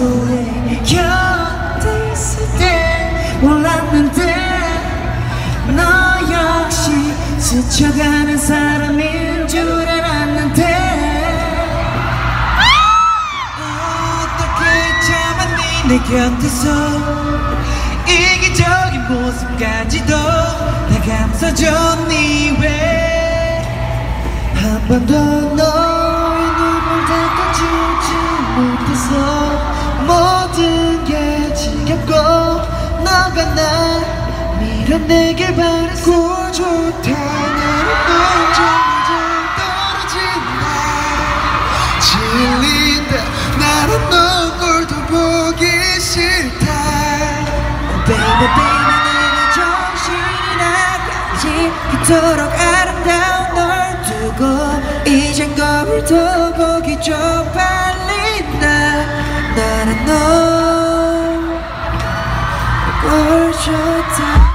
후에 곁에 있을 때 몰랐는데 너 역시 스쳐가는 사람인 줄 알았는데. 어떻게 참았니? 내 곁에서 이기적인 모습까지도 다 감싸줬니? 왜 한 번도 너 너가 날 밀어내길 바랬고 좋다는 언제마저 떨어진다. 질린다. 나는 눈물도 보기 싫다. Baby baby 내가 정신이 나가지. 그토록 아름다운 널 두고 이젠 거울도 보기 쪽팔린다 나는 널 꼴 좋다